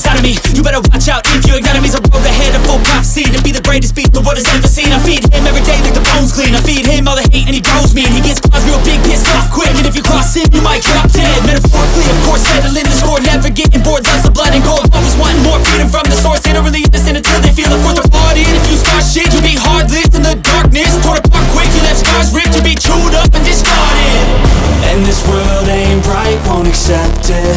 enemy You better watch out if your enemy's a road ahead of full prophecy To be the greatest beast the world has ever seen. I feed him every day like the bones clean. I feed him all the hate and he grows me. And he gets cause real big pissed off quick. And if you cross him you might drop dead. Metaphorically of course settling the score. Never getting bored loves the blood and gold Always wanting more freedom from the source. They don't really listen until they feel the force of bought in. If you start shit you'll be heartless in the darkness. Torn apart quick you left scars ripped. You'll be chewed up and discarded. And this world ain't right, won't accept it